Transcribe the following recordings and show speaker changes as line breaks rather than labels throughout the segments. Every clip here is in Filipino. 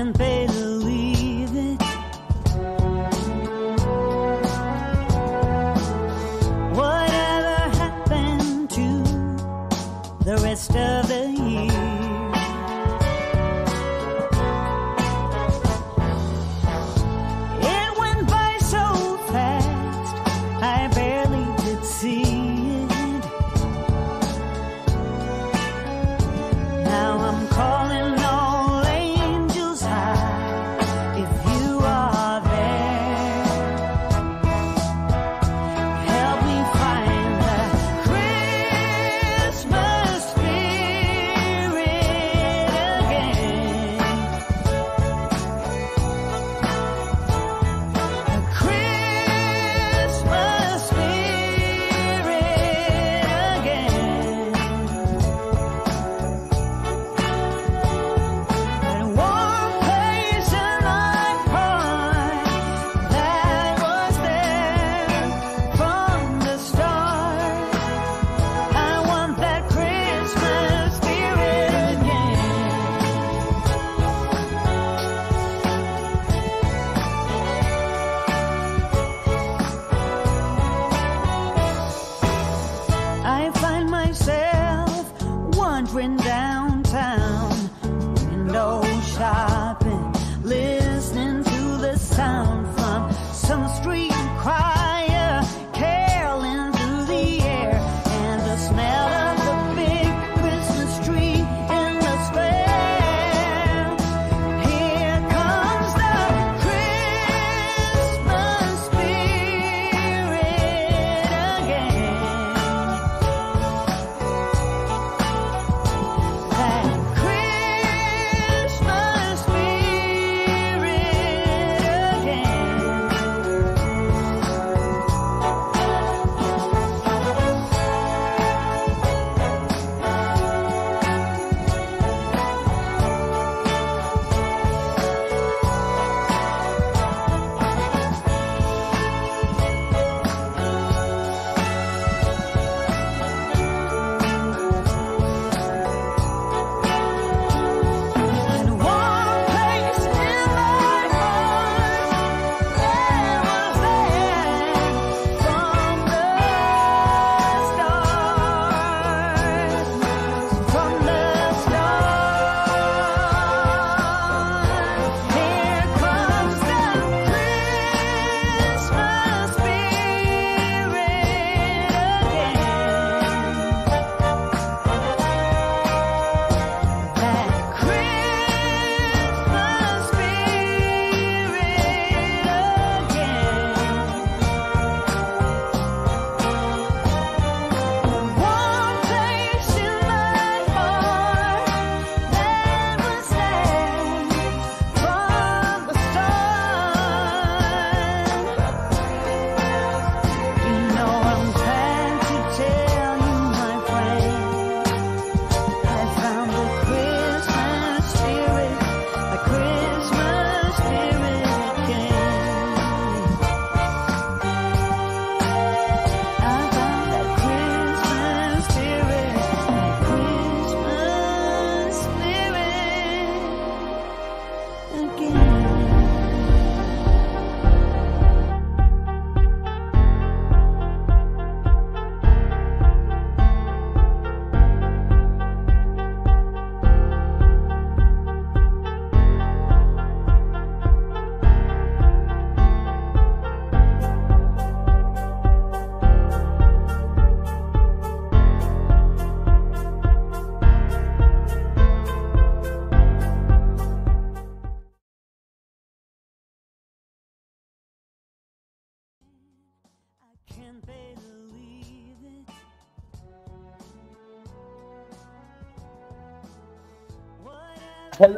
and pain. different that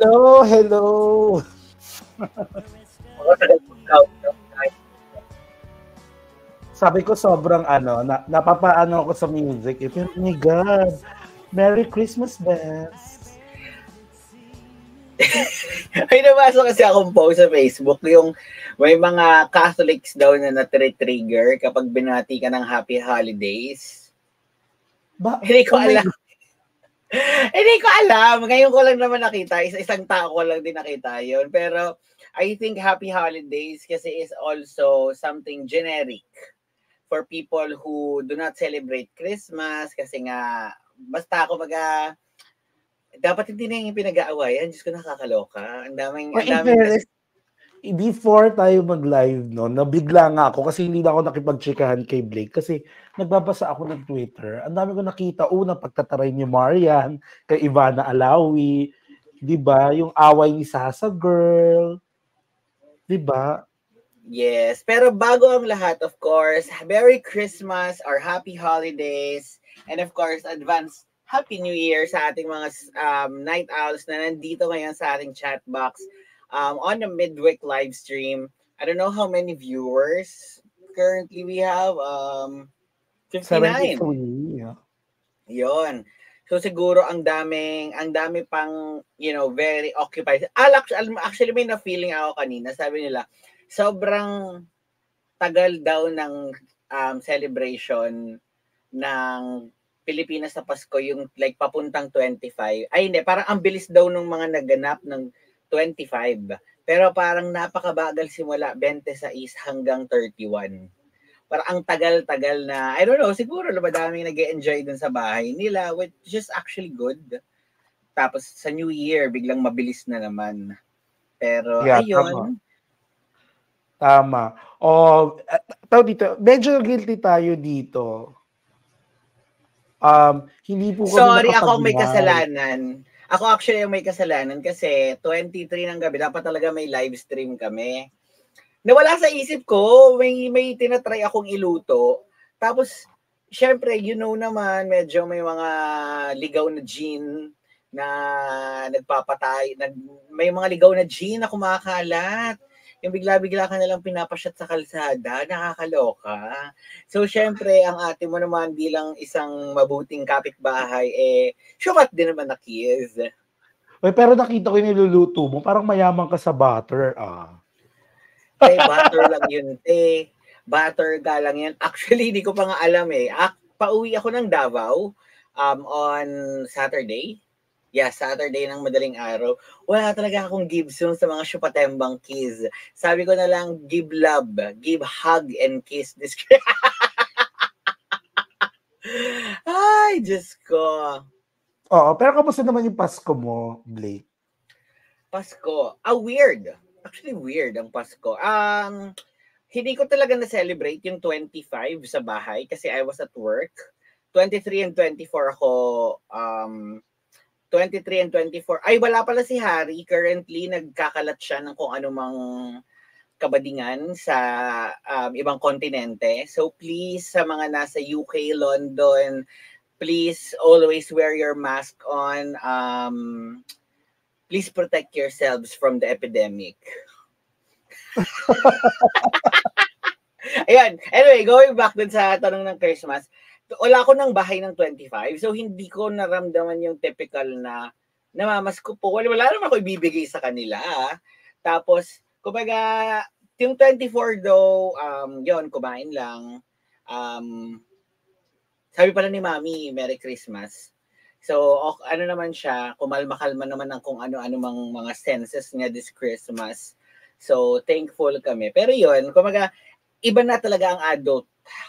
Hello, hello. Sabi ko sobrang ano, na, napapaano ako sa music. Eh. Pero my God, Merry Christmas, Bess.
Ay, nabasa kasi akong post sa Facebook, yung may mga Catholics daw na na-trigger kapag binati ka ng Happy Holidays. Ba? Hindi ko oh alam. Hindi ko alam. Ngayon ko lang naman nakita. Isa, isang tao ko lang din nakita yon Pero I think Happy Holidays kasi is also something generic for people who do not celebrate Christmas kasi nga basta ako maga dapat hindi na yung pinag-aawayan. Diyos ko nakakaloka. Ang daming, ang daming,
before tayo mag-live, no, nabigla nga ako kasi hindi na ako nakipag-checkahan kay Blake kasi nagbabasa ako ng Twitter. Ang dami ko nakita, una, pagtataray ni Marian, kay Ivana Alawi, di ba? Yung away ni Sasa Girl, di ba?
Yes, pero bago ang lahat, of course, Merry Christmas or Happy Holidays, and of course, advance Happy New Year sa ating mga um, night owls na nandito ngayon sa ating chat box um, on the midweek live stream. I don't know how many viewers currently we have. Um, 59. 73, yeah. Yon. So siguro ang daming ang dami pang you know very occupied. Actually, actually may na feeling ako kanina. Sabi nila sobrang tagal daw ng um, celebration ng Pilipinas sa Pasko yung like papuntang 25. Ay hindi, parang ang bilis daw ng mga naganap ng 25. Pero parang napakabagal simula 26 hanggang 31. Parang ang tagal-tagal na, I don't know, siguro madaming nag enjoy dun sa bahay nila, which is actually good. Tapos sa New Year, biglang mabilis na naman. Pero yeah, ayun.
Tama. tama. O, tao dito, medyo guilty tayo dito. Um, hindi po
Sorry, ako may kasalanan ako actually yung may kasalanan kasi 23 ng gabi, dapat talaga may live stream kami. Nawala sa isip ko, may, may tinatry akong iluto. Tapos, syempre, you know naman, medyo may mga ligaw na gin na nagpapatay. Nag, may mga ligaw na gin na kumakalat yung bigla-bigla ka nalang pinapasyat sa kalsada, nakakaloka. So, syempre, ang ate mo naman bilang isang mabuting kapitbahay, eh, syukat din naman na kids.
Uy, pero nakita ko yung niluluto mo, parang mayaman ka sa butter, ah.
Eh, butter lang yun, eh. Butter ka lang yan. Actually, hindi ko pa nga alam eh. Ak- pauwi ako ng Davao um, on Saturday yeah, Saturday ng madaling araw, wala talaga akong Gibson sa mga syupatembang kiss. Sabi ko na lang, give love, give hug and kiss this Ay, Diyos ko.
Oo, pero kamusta naman yung Pasko mo, Blake?
Pasko? Ah, weird. Actually, weird ang Pasko. Um, hindi ko talaga na-celebrate yung 25 sa bahay kasi I was at work. 23 and 24 ako um, 23 and 24. Ay, wala pala si Harry. Currently, nagkakalat siya ng kung anumang kabadingan sa um, ibang kontinente. So please, sa mga nasa UK, London, please always wear your mask on. Um, please protect yourselves from the epidemic. Ayan. Anyway, going back dun sa tanong ng Christmas wala ako ng bahay ng 25, so hindi ko naramdaman yung typical na namamasko po. Wala, wala naman ako ibibigay sa kanila. Tapos, kumbaga, yung 24 though, um, yon kumain lang. Um, sabi pala ni Mami, Merry Christmas. So, okay, ano naman siya, kumalma-kalma naman ng kung ano-ano mang mga senses niya this Christmas. So, thankful kami. Pero yon kumaga, iba na talaga ang adult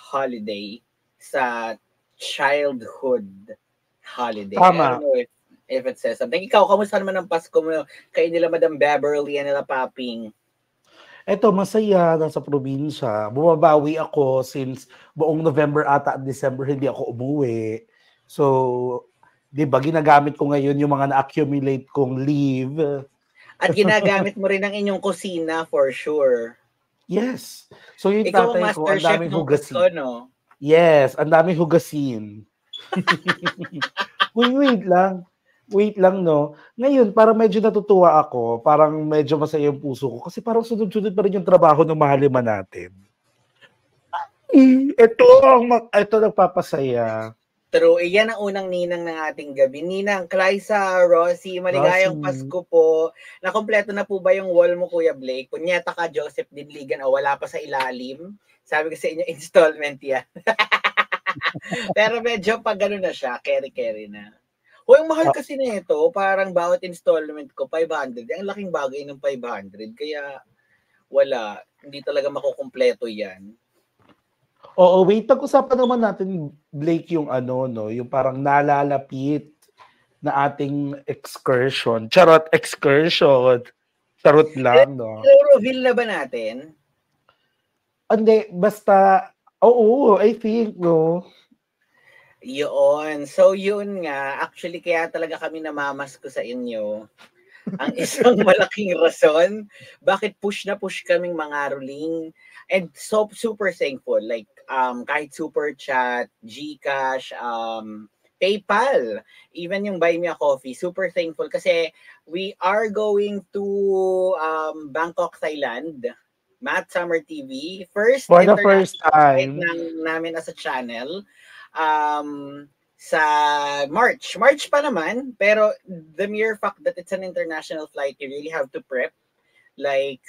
holiday sa childhood holiday.
Tama. I don't know
if, if it says something. Ikaw, kamusta naman ang Pasko mo kay nila Madam Beverly and nila Paping?
Eto, masaya sa probinsya. Bumabawi ako since buong November ata at December hindi ako umuwi. So, di ba, ginagamit ko ngayon yung mga na-accumulate kong leave.
At ginagamit mo rin ang inyong kusina for sure.
Yes. So yung
Ikaw
tatay ko, ang daming
ng
hugasin.
Pasko, no?
Yes, ang daming hugasin. wait, wait lang. Wait lang, no? Ngayon, parang medyo natutuwa ako. Parang medyo masaya yung puso ko. Kasi parang sunod-sunod pa rin yung trabaho ng mahalima natin. Ito ang ma- ito nagpapasaya.
True. Iyan ang unang ninang ng ating gabi. Ninang Clysa, Rossi, maligayang
Rossi.
Pasko po. Nakompleto na po ba yung wall mo, Kuya Blake? Kunyata ka, Joseph Dinligan, o wala pa sa ilalim. Sabi ko sa inyo, installment yan. Pero medyo pag gano'n na siya, carry-carry na. O, ang mahal
Ah.
kasi nito, parang bawat installment ko, 500. Ang laking bagay ng 500. Kaya, wala. Hindi talaga makukumpleto yan.
Oo, wait. Pag-usapan naman natin, Blake, yung ano, no? Yung parang nalalapit na ating excursion. Charot, excursion. Charot lang, no?
Pero reveal na ba natin?
Hindi, basta, oo, I think, no?
Yun. So, yun nga. Actually, kaya talaga kami namamas ko sa inyo. Ang isang malaking rason, bakit push na push kaming mga ruling. And so, super thankful. Like, um, kahit super chat, Gcash, um, PayPal, even yung Buy Me a Coffee, super thankful kasi we are going to um, Bangkok, Thailand. Matt Summer TV. First
For the first time.
ng, namin as a channel um, sa March. March pa naman, pero the mere fact that it's an international flight, you really have to prep. Like,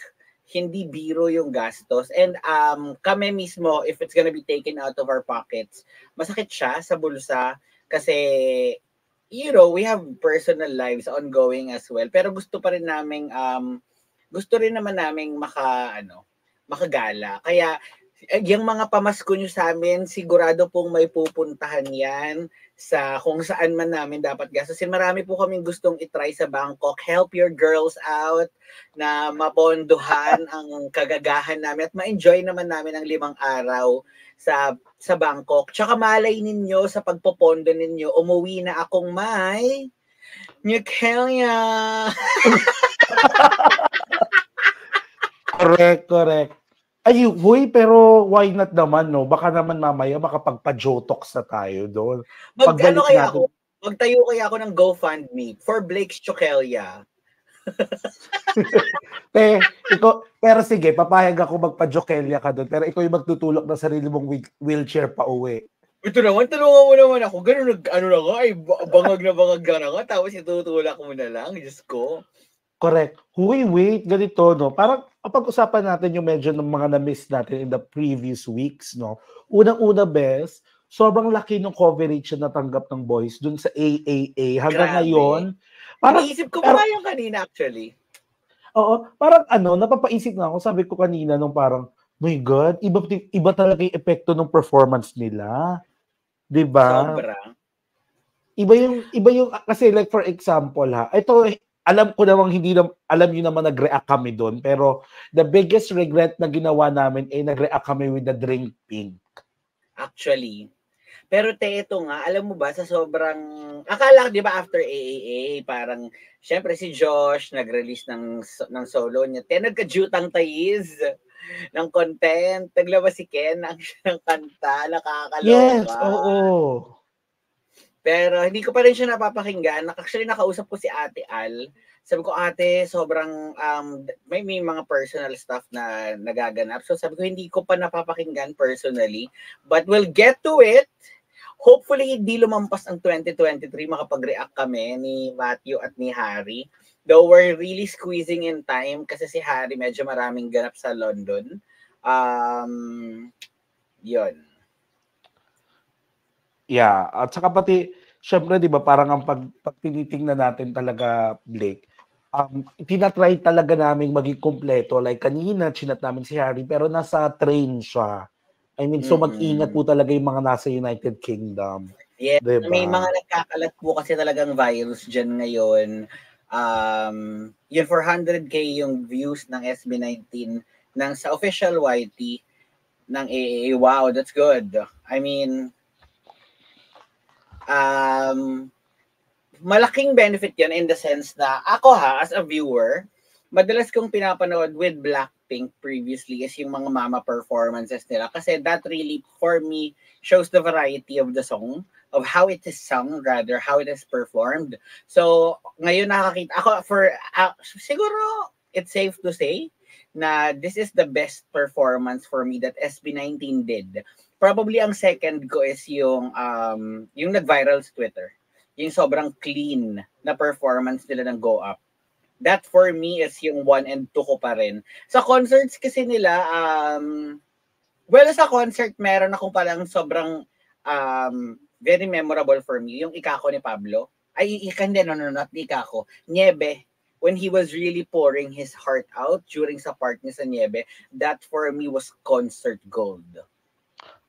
hindi biro yung gastos. And um, kami mismo, if it's gonna be taken out of our pockets, masakit siya sa bulsa kasi you know, we have personal lives ongoing as well. Pero gusto pa rin naming um, gusto rin naman naming maka ano, makagala. Kaya eh, yung mga pamasko nyo sa amin, sigurado pong may pupuntahan yan sa kung saan man namin dapat gastusin. Marami po kaming gustong itry sa Bangkok. Help your girls out na mabonduhan ang kagagahan namin at ma-enjoy naman namin ang limang araw sa sa Bangkok. Tsaka malay ninyo sa pagpopondo ninyo, umuwi na akong may New Kenya.
Correct, correct. Ay, huy, pero why not naman, no? Baka naman mamaya makapagpa-jotox na tayo doon.
Mag,
Pagbalik
ano kaya
natin-
ako? Magtayo kaya ako ng GoFundMe for Blake's Chokelia.
Eh, ikaw, pero sige, papayag ako magpa-jokelya ka doon. Pero ikaw yung magtutulak ng sarili mong wheel- wheelchair pa uwi.
Ito naman, tulungan mo naman ako. Ganun, nag- ano na nga, ay, ba- bangag na bangag ka na nga. Tapos itutulak mo na lang. Diyos ko.
Correct. Huy, wait, ganito, no? Parang pag-usapan natin yung medyo ng mga na-miss natin in the previous weeks, no? Unang-una, best, sobrang laki ng coverage na natanggap ng boys dun sa AAA. Hanggang
Grabe.
ngayon, parang,
Iniisip ko pa yung kanina actually.
oo, parang ano, napapaisip na ako, sabi ko kanina nung parang, my God, iba, iba talaga yung epekto ng performance nila. 'Di ba?
Sobra.
iba yung iba yung kasi like for example ha ito alam ko namang hindi na, alam niyo naman nag-react kami doon pero the biggest regret na ginawa namin ay nag-react kami with the drink pink
Actually. Pero te, ito nga, alam mo ba, sa sobrang, akala, di ba, after AAA, parang, syempre si Josh, nag-release ng, ng solo niya. Te, nagka-jutang tayiz ng content. Naglabas si Ken ng, ng kanta, nakakaloka.
yes oo
Pero hindi ko pa rin siya napapakinggan. Actually, nakausap ko si Ate Al. Sabi ko, ate, sobrang, um, may, may mga personal stuff na nagaganap. So sabi ko, hindi ko pa napapakinggan personally. But we'll get to it. Hopefully, hindi lumampas ang 2023. Makapag-react kami ni Matthew at ni Harry. Though we're really squeezing in time kasi si Harry medyo maraming ganap sa London. Um, yun.
yeah at saka pati syempre 'di ba parang ang pag, pag tinitingnan natin talaga Blake um tinatry talaga namin maging kompleto like kanina chinat namin si Harry pero nasa train siya I mean so mag-ingat po talaga yung mga nasa United Kingdom
Yes,
Diba?
may mga nagkakalat po kasi talagang virus dyan ngayon. Um, yun 400k yung views ng SB19 ng sa official YT ng AA. Wow, that's good. I mean, um, malaking benefit yun in the sense na ako ha, as a viewer, madalas kong pinapanood with Blackpink previously is yung mga mama performances nila. Kasi that really for me shows the variety of the song of how it is sung rather how it is performed. So ngayon nakakita ako for uh, siguro it's safe to say na this is the best performance for me that SB19 did. Probably ang second ko is yung um yung nag-viral sa Twitter yung sobrang clean na performance nila ng Go Up that for me is yung one and two ko pa rin. Sa concerts kasi nila, um, well, sa concert, meron akong palang sobrang um, very memorable for me, yung ikako ni Pablo. Ay, ikan din, no, no, not ikako. Niebe, when he was really pouring his heart out during sa part niya sa Niebe, that for me was concert gold.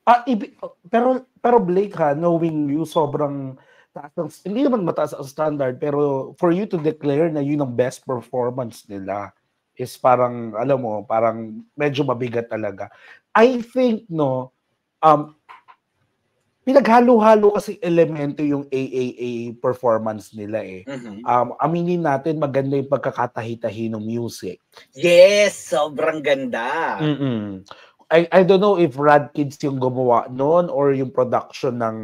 Ah, ibi- pero pero Blake ha, knowing you sobrang taas ng, hindi naman mataas ang standard, pero for you to declare na yun ang best performance nila is parang, alam mo, parang medyo mabigat talaga. I think, no, um, pinaghalo-halo kasi elemento yung AAA performance nila eh.
Mm-hmm.
Um, aminin natin, maganda yung pagkakatahi-tahi ng music.
Yes, sobrang ganda.
Mm-mm. I, I don't know if Rad Kids yung gumawa noon or yung production ng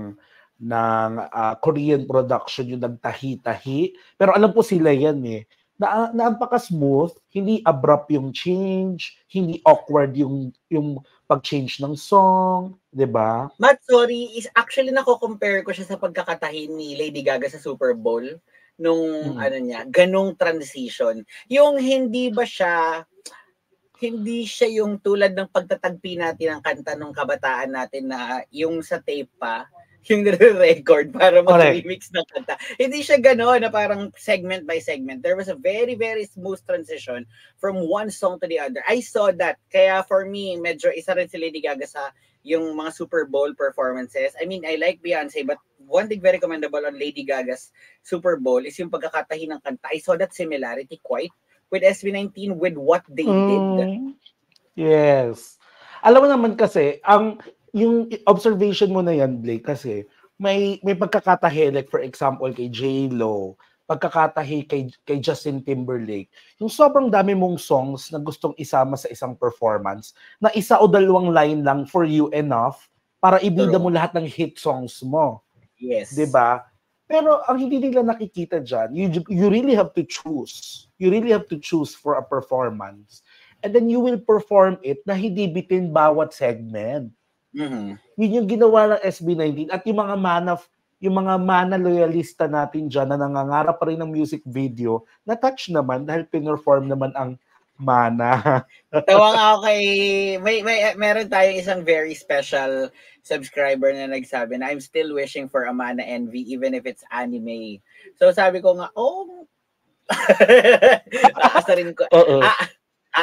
ng uh, Korean production yung nagtahi-tahi. Pero alam po sila yan eh. Na, napaka-smooth, hindi abrupt yung change, hindi awkward yung yung pag-change ng song, 'di ba?
Matt, sorry, is actually nako-compare ko siya sa pagkakatahi ni Lady Gaga sa Super Bowl nung hmm. ano niya, ganong transition. Yung hindi ba siya hindi siya yung tulad ng pagtatagpi natin ng kanta ng kabataan natin na yung sa tape pa, yung nire-record para mag-remix ng kanta. Hindi siya gano'n na parang segment by segment. There was a very, very smooth transition from one song to the other. I saw that. Kaya for me, medyo isa rin si Lady Gaga sa yung mga Super Bowl performances. I mean, I like Beyonce, but one thing very commendable on Lady Gaga's Super Bowl is yung pagkakatahi ng kanta. I saw that similarity quite with SB19 with what they mm, did.
Yes. Alam mo naman kasi, ang yung observation mo na yan, Blake, kasi may may pagkakatahi like for example kay J-Lo, pagkakatahi kay, kay Justin Timberlake, yung sobrang dami mong songs na gustong isama sa isang performance, na isa o dalawang line lang for you enough para ibida mo lahat ng hit songs mo.
Yes.
'Di ba? Pero ang hindi nila nakikita diyan, you you really have to choose. You really have to choose for a performance. And then you will perform it na hindi bitin bawat segment.
Mm-hmm.
Yun yung ginawa ng SB19 at yung mga mana yung mga mana loyalista natin dyan na nangangarap pa rin ng music video, na-touch naman dahil pinerform naman ang mana.
Tawang ako kay, may, may, meron tayong isang very special subscriber na nagsabi na I'm still wishing for a mana envy even if it's anime. So sabi ko nga, oh, aasarin ko,
Uh-oh.
a-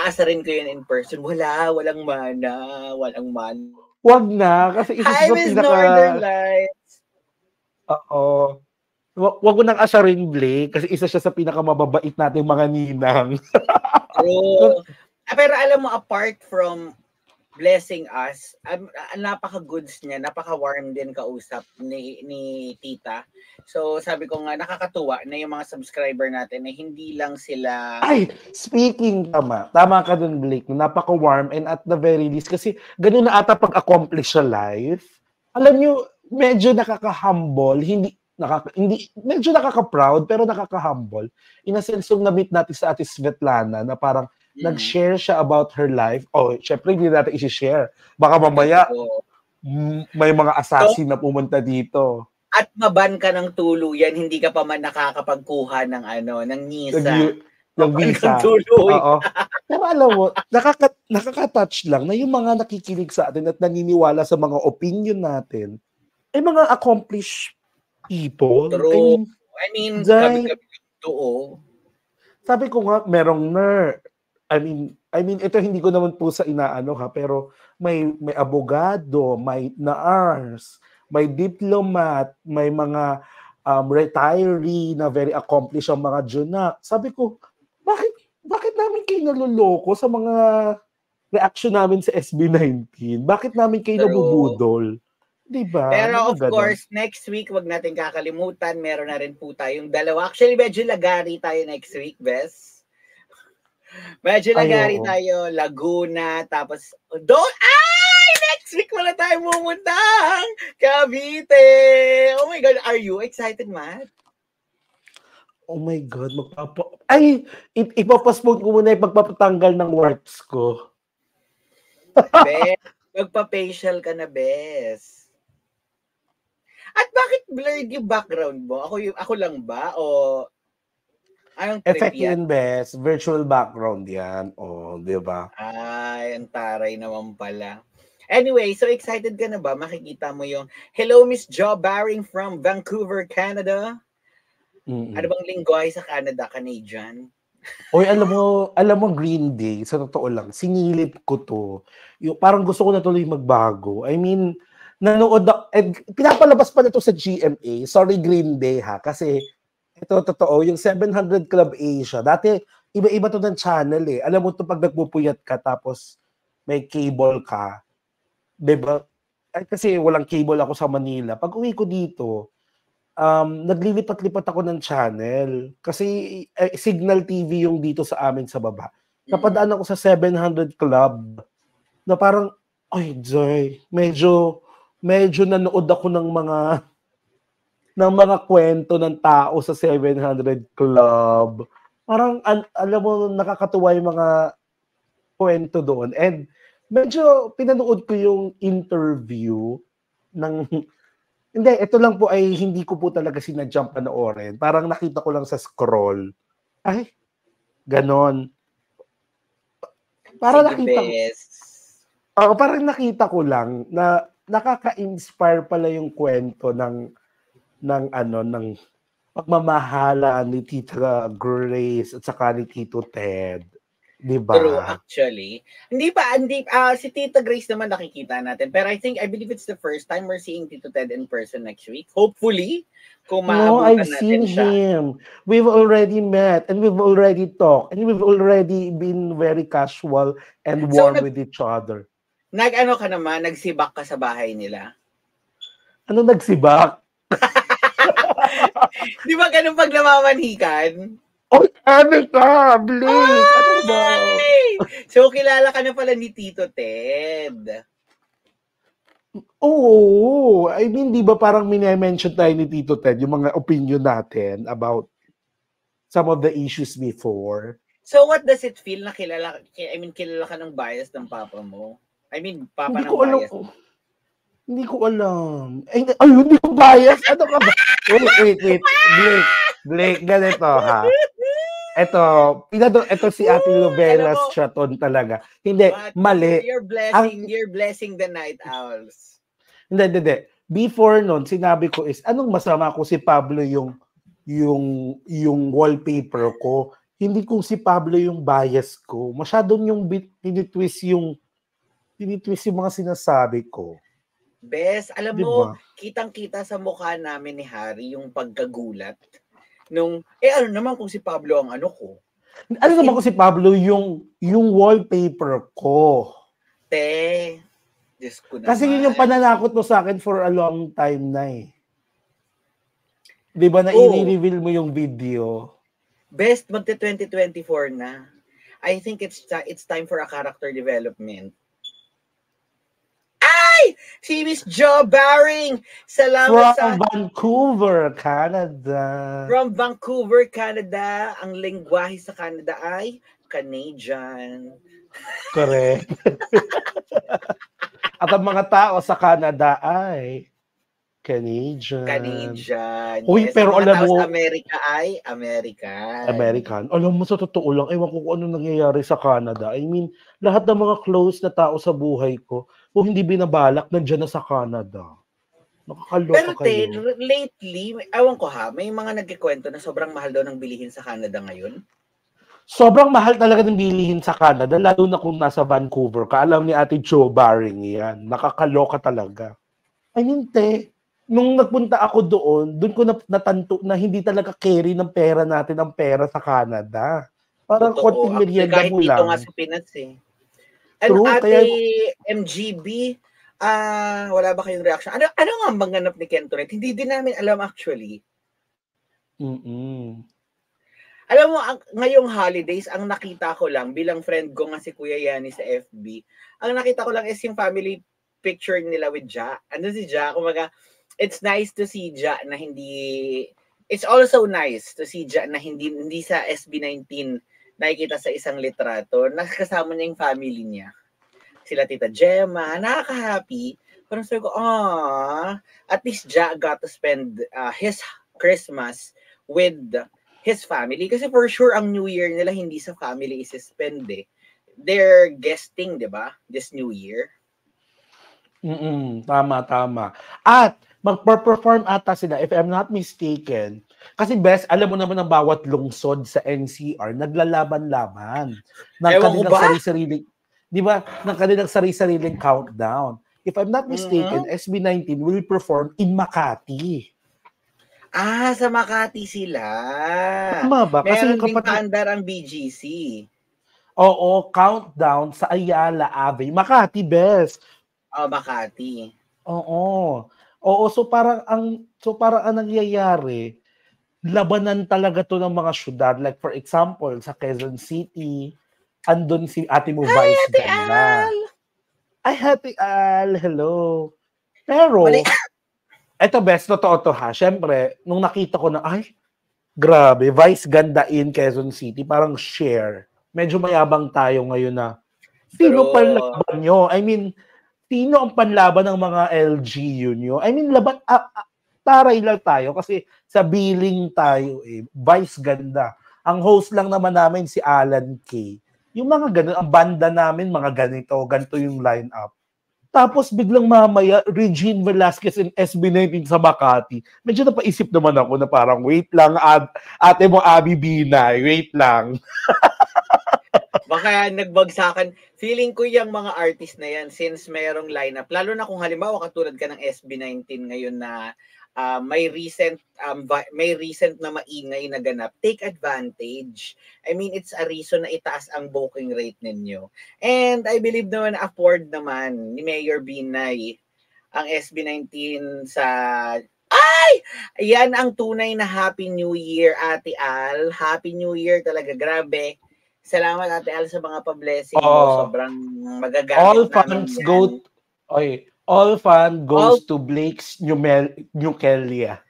aasarin ko yun in person. Wala, walang mana, walang mana.
Wag na, kasi isa sa pinaka...
Northern Lights!
Oo. Wag, wag mo nang asarin, Blake, kasi isa siya sa pinakamababait nating mga ninang.
True. Ah, Pero alam mo, apart from blessing us. Um, napaka-goods niya, napaka-warm din kausap ni, ni tita. So sabi ko nga, nakakatuwa na yung mga subscriber natin na hindi lang sila...
Ay, speaking tama. Tama ka dun, Blake. Napaka-warm and at the very least, kasi ganun na ata pag-accomplish sa life. Alam nyo, medyo nakaka-humble, hindi, nakaka, hindi, medyo nakaka-proud, pero nakaka-humble. In a sense, yung na-meet natin sa Ate Svetlana na parang mm. nag-share siya about her life. Oh, syempre hindi natin i-share. Baka mamaya may mga assassin so, na pumunta dito.
At maban ka ng tuluyan, hindi ka pa man nakakapagkuha ng ano, ng nisa.
Ng visa. Oo. Pero alam mo, nakaka, nakaka-touch lang na yung mga nakikinig sa atin at naniniwala sa mga opinion natin, ay mga accomplished people.
True. I mean, I mean to,
Sabi ko nga, merong nerd, I mean, I mean ito hindi ko naman po sa inaano ha, pero may may abogado, may nurse, may diplomat, may mga um, retiree na very accomplished ang mga juna. Sabi ko, bakit bakit namin kayo naluloko sa mga reaction namin sa SB19? Bakit namin kayo nabubudol? Diba?
Pero of ganun? course, next week, wag natin kakalimutan, meron na rin po tayong dalawa. Actually, medyo lagari tayo next week, Bes Medyo nagari tayo, Laguna, tapos, doon, ay! Next week wala tayo pumuntang Cavite! Oh my God, are you excited, Matt?
Oh my God, magpapa... Ay, i- ipapostpone ko muna yung pagpapatanggal ng warts ko.
Bes, magpa-facial ka na, Bes. At bakit blurred yung background mo? Ako, yung, ako lang ba? O anong trip
Effect
yan?
yun, best. Virtual background yan. O, oh, di ba?
Ay, ang taray naman pala. Anyway, so excited ka na ba? Makikita mo yung Hello, Miss Jo Baring from Vancouver, Canada.
Mm-mm.
Ano bang lingwahe sa Canada, Canadian?
Oy, alam mo, alam mo Green Day, sa totoo lang, sinilip ko to. Yung, parang gusto ko na tuloy magbago. I mean, nanood na, eh, pinapalabas pa na to sa GMA. Sorry Green Day ha, kasi ito totoo, yung 700 Club Asia, dati iba-iba to ng channel eh. Alam mo to pag nagpupuyat ka tapos may cable ka, 'di ba? Eh, kasi walang cable ako sa Manila. Pag uwi ko dito, um, naglilipat-lipat ako ng channel. Kasi eh, Signal TV yung dito sa amin sa baba. Napadaan ako sa 700 Club na parang, ay, Joy, medyo, medyo nanood ako ng mga ng mga kwento ng tao sa 700 Club. Parang, al- alam mo, nakakatuwa yung mga kwento doon. And medyo pinanood ko yung interview ng hindi, ito lang po ay hindi ko po talaga sinadjump panoorin. Parang nakita ko lang sa scroll. Ay, ganon. Para
Sige,
nakita ko. Oo, parang nakita ko lang na nakaka-inspire pala yung kwento ng ng ano ng pagmamahala ni Tita Grace at saka ni Tito Ted. 'Di ba?
True, actually. Hindi pa, hindi, ah si Tita Grace naman nakikita natin. Pero I think, I believe it's the first time we're seeing Tito Ted in person next week. Hopefully, kung
No, I've
natin
seen
siya.
him. We've already met and we've already talked and we've already been very casual and
So,
warm
nag-
with each other.
Nag-ano ka naman, nagsibak ka sa bahay nila.
Ano nagsibak?
Di ba ganun pag namamanhikan?
Oy, ano ka, Blake? Ano ba?
So, kilala ka na pala ni Tito Ted.
Oo. I mean, di ba parang minimension tayo ni Tito Ted yung mga opinion natin about some of the issues before.
So, what does it feel na kilala, I mean, kilala ka ng bias ng papa mo? I mean, papa
Hindi
ng
ko alam. Hindi ko alam. Ay, hindi- ay, hindi ko bias. Ano ka ba? Wait, wait, wait. Blake, Blake, ganito ha. Ito, pinado, ito si Ate! Lovelas Chaton talaga. Hindi,
But
mali.
You're blessing, you're blessing the night owls.
Hindi, hindi, hindi. Before nun, sinabi ko is, anong masama ko si Pablo yung yung yung wallpaper ko. Hindi kung si Pablo yung bias ko. Masyadong yung bit, tinitwist yung tinitwist yung mga sinasabi ko.
Bes, alam
Di
mo, kitang-kita sa mukha namin ni Harry yung pagkagulat. Nung, eh ano naman kung si Pablo ang ano ko?
Ano naman ko si Pablo yung yung wallpaper ko.
Te, Diyos ko naman.
Kasi yun yung pananakot mo sa akin for a long time na eh. Di ba na
Oo.
i-reveal mo yung video?
Best magte 2024 na. I think it's it's time for a character development. Ay! Si Miss Jo Baring! Salamat sa
From Vancouver, Canada.
From Vancouver, Canada. Ang lingwahe sa Canada ay Canadian.
Correct. At ang mga tao sa Canada ay Canadian.
Canadian.
Uy, pero
ang mga
alam mo-
sa Amerika ay American.
American. Alam mo, sa totoo lang, ewan ko kung ano nangyayari sa Canada. I mean, lahat ng mga close na tao sa buhay ko, kung hindi binabalak, nandyan na sa Canada. Nakakaloka
Pero te,
kayo.
r- lately, ewan ko ha, may mga nagkikwento na sobrang mahal daw ng bilihin sa Canada ngayon.
Sobrang mahal talaga ng bilihin sa Canada, lalo na kung nasa Vancouver ka. Alam ni Ate Joe Baring yan. Nakakaloka talaga. I mean, te, nung nagpunta ako doon, doon ko na, natanto na hindi talaga carry ng pera natin ang pera sa Canada. Parang
Totoo.
konting merienda
kahit
mo
dito
lang.
nga sa Pinas eh. Ano,
True,
ate
kaya-
MGB, ah wala ba kayong reaction? Ano, ano nga ang manganap ni Kentoret? Hindi din namin alam actually.
Mm-mm.
Alam mo, ang, ngayong holidays, ang nakita ko lang, bilang friend ko nga si Kuya Yani sa FB, ang nakita ko lang is yung family picture nila with Ja. Ano si Ja? Kumaga, it's nice to see Ja na hindi, it's also nice to see Ja na hindi, hindi sa SB19 nakikita sa isang litrato, nakasama niya yung family niya. Sila Tita Gemma, nakaka-happy. Parang sabi ko, ah, at least Ja got to spend uh, his Christmas with his family. Kasi for sure, ang New Year nila hindi sa family isi-spend eh. They're guesting, di ba? This New Year.
Mm tama, tama. At magper-perform ata sila, if I'm not mistaken, kasi best, alam mo naman ang bawat lungsod sa NCR, naglalaban-laban. Ng kanilang sarili-sariling, di ba, ng kanilang sarili-sariling countdown. If I'm not mistaken, mm-hmm. SB19 will perform in Makati.
Ah, sa Makati sila.
Tama ba?
Kasi Meron kapatid... paandar ang BGC.
Oo, countdown sa Ayala Ave. Makati, best.
Oh, Makati.
Oo. Oo, so parang ang so parang ang nangyayari, labanan talaga to ng mga syudad. Like for example, sa Quezon City, andun si ate mo Vice Hi, Ate Al! Ay, Ate Al! Hello! Pero, Balik eto best, totoo to ha. Siyempre, nung nakita ko na, ay, grabe, Vice ganda in Quezon City, parang share. Medyo mayabang tayo ngayon na, sino Pero... panlaban nyo? I mean, sino ang panlaban ng mga LGU nyo? I mean, laban, ah, ah, taray lang tayo kasi sa billing tayo eh. Vice ganda. Ang host lang naman namin si Alan K. Yung mga ganun, ang banda namin, mga ganito, ganito yung lineup. Tapos biglang mamaya, Regine Velasquez and SB19 sa Makati. Medyo napaisip naman ako na parang, wait lang, ad, ate mo Abby Binay, wait lang.
Baka nagbagsakan. Feeling ko yung mga artist na yan, since mayroong lineup, lalo na kung halimbawa katulad ka ng SB19 ngayon na uh, may recent um, may recent na maingay na ganap, take advantage. I mean, it's a reason na itaas ang booking rate ninyo. And I believe naman afford naman ni Mayor Binay ang SB19 sa ay! Yan ang tunay na Happy New Year, Ate Al. Happy New Year talaga. Grabe. Salamat, Ate Al, sa mga pa-blessing oh, mo. Sobrang magagamit
All funds go... Oy, All fun goes All... to Blake's Numel- Nukelia.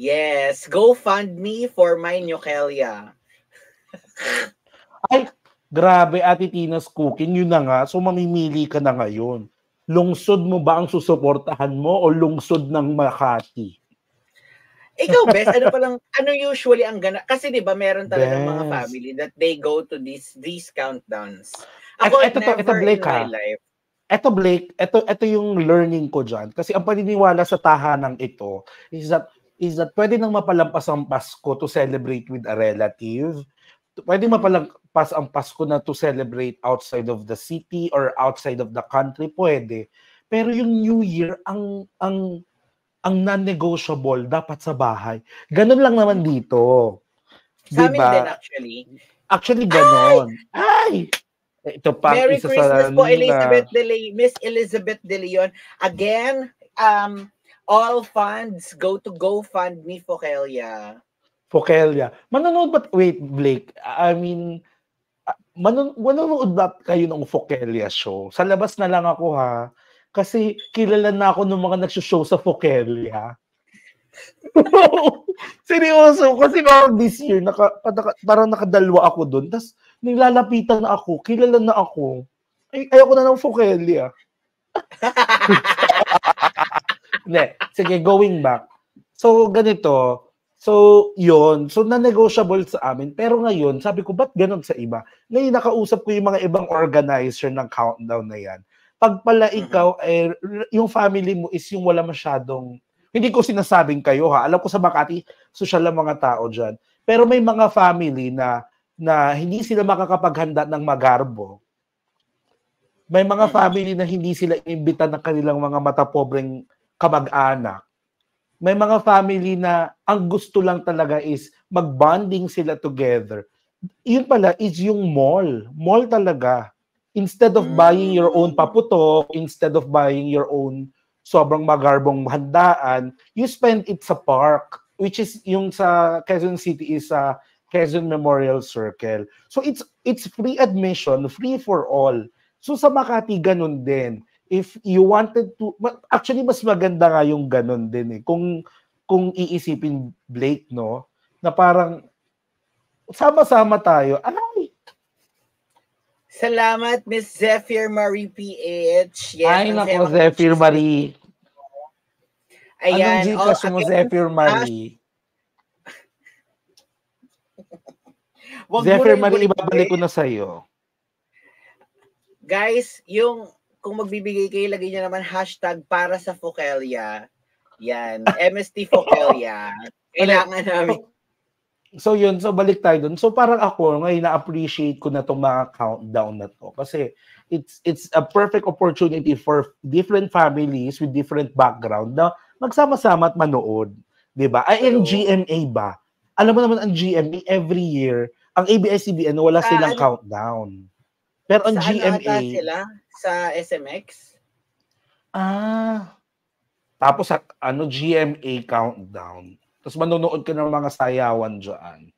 Yes, go fund me for my Nukelia.
Ay, grabe, Ate Tina's Cooking, yun na nga. So, mamimili ka na ngayon. Lungsod mo ba ang susuportahan mo o lungsod ng Makati?
Ikaw, best, ano pa lang, ano usually ang gana? Kasi di ba meron talaga mga family that they go to these these countdowns.
Ako, ito, ito, ito, Blake, in my life, eto Blake, eto eto yung learning ko diyan kasi ang paniniwala sa tahanang ito is that is that pwede nang mapalampas ang Pasko to celebrate with a relative. Pwede mapalampas ang Pasko na to celebrate outside of the city or outside of the country, pwede. Pero yung New Year ang ang ang non-negotiable dapat sa bahay. Ganun lang naman dito.
Sa diba? amin din actually.
Actually, ganon. Ay! Ay! Ito pa
Merry isa Christmas sa po, Elizabeth De Leon, Miss Elizabeth De Leon. Again, um, all funds go to GoFundMe Fokelia.
Fokelia. Manonood ba, wait, Blake, I mean, ah, manon, manonood ba kayo ng Fokelia show? Sa labas na lang ako ha. Kasi kilala na ako ng mga nagsushow sa Fokelia. Seryoso, kasi parang this year, naka, naka, parang nakadalwa ako doon. Tapos, nilalapitan na ako, kilala na ako. Ay, ayoko na ng Fokelia. Hindi, sige, going back. So, ganito. So, yon So, na-negotiable sa amin. Pero ngayon, sabi ko, ba't ganun sa iba? Ngayon, nakausap ko yung mga ibang organizer ng countdown na yan. Pag pala ikaw, eh, yung family mo is yung wala masyadong hindi ko sinasabing kayo ha. Alam ko sa Makati, social ang mga tao dyan. Pero may mga family na na hindi sila makakapaghanda ng magarbo. May mga family na hindi sila imbita ng kanilang mga matapobreng kamag-anak. May mga family na ang gusto lang talaga is mag-bonding sila together. Yun pala is yung mall. Mall talaga. Instead of buying your own paputo, instead of buying your own sobrang magarbong handaan, you spend it sa park, which is yung sa Quezon City is sa Quezon Memorial Circle. So it's it's free admission, free for all. So sa Makati ganun din. If you wanted to actually mas maganda nga yung ganun din eh. Kung kung iisipin Blake no na parang sama-sama tayo. Ay,
Salamat, Miss Zephyr Marie PH.
Yes, Ay, nako, Zephyr Marie. Ayan. Anong Gcash oh, mo, Zephyr Marie? Wag Zephyr Marie, ibabalik ko na sa iyo.
Guys, yung kung magbibigay kayo, lagay niyo naman hashtag para sa Fokelia. Yan. MST Fokelia. Kailangan namin.
So yun, so balik tayo dun. So parang ako, ngayon na-appreciate ko na itong mga countdown na to. Kasi it's it's a perfect opportunity for different families with different background na magsama-sama at manood. ba? Ay, ang GMA ba? Alam mo naman ang GMA every year, ang ABS-CBN wala silang uh, countdown. Pero ang GMA
sila sa SMX?
Ah. Tapos ano GMA countdown. Tapos manonood ka ng mga sayawan dyan.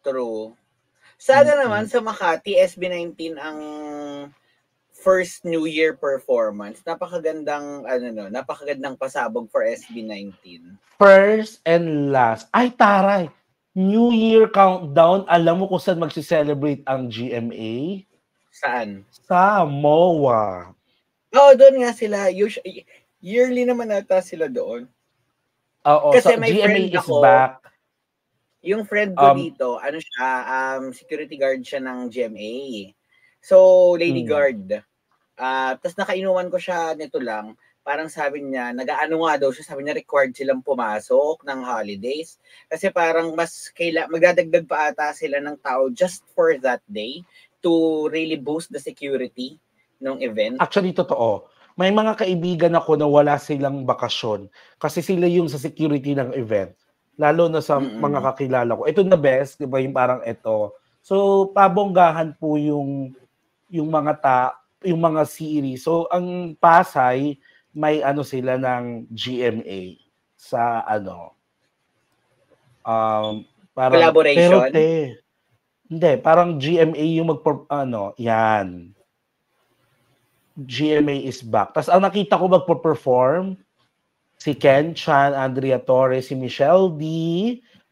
True. Sana mm-hmm. naman sa Makati, SB19 ang first New Year performance. Napakagandang, ano no, napakagandang pasabog for SB19.
First and last. Ay, taray. New Year countdown. Alam mo kung saan magsi-celebrate ang GMA?
Saan?
Sa MOA.
Oo, oh, doon nga sila. Usually, yearly naman nata sila doon.
Oo, Kasi so may GMA friend is ako, back.
Yung friend ko um, dito, ano siya, um, security guard siya ng GMA. So, lady hmm. guard. Uh, Tapos nakainuman ko siya nito lang. Parang sabi niya, nag-ano nga daw siya, sabi niya required silang pumasok ng holidays. Kasi parang mas kaila, magdadagdag pa ata sila ng tao just for that day to really boost the security ng event.
Actually, totoo may mga kaibigan ako na wala silang bakasyon kasi sila yung sa security ng event. Lalo na sa mm-hmm. mga kakilala ko. Ito na best, di ba yung parang ito. So, pabonggahan po yung yung mga ta yung mga series. So, ang Pasay, may ano sila ng GMA sa ano um parang
collaboration.
Pero te, hindi, parang GMA yung mag ano, yan. GMA is back. Tapos ang nakita ko magpo-perform, si Ken Chan, Andrea Torres, si Michelle D,